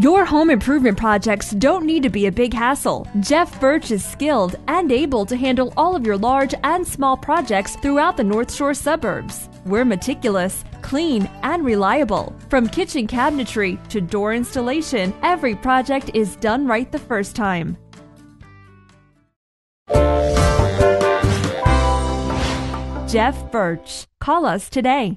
Your home improvement projects don't need to be a big hassle. Jeff Burch is skilled and able to handle all of your large and small projects throughout the North Shore suburbs. We're meticulous, clean, and reliable. From kitchen cabinetry to door installation, every project is done right the first time. Jeff Burch. Call us today.